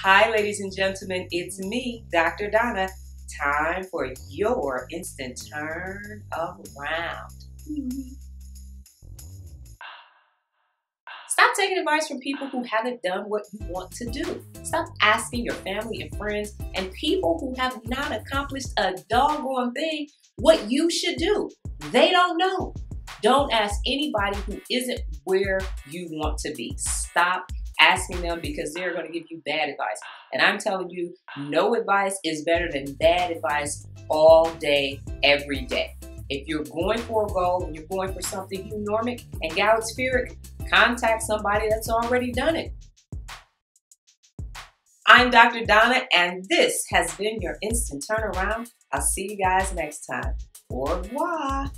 Hi, ladies and gentlemen, it's me, Dr. Donna. Time for your instant turn around. Stop taking advice from people who haven't done what you want to do. Stop asking your family and friends and people who have not accomplished a doggone thing what you should do. They don't know. Don't ask anybody who isn't where you want to be. Stop asking them because they're going to give you bad advice. And I'm telling you, no advice is better than bad advice all day, every day. If you're going for a goal and you're going for something eunormic and galaxpheric, contact somebody that's already done it. I'm Dr. Donna, and this has been your instant turnaround. I'll see you guys next time. Au revoir.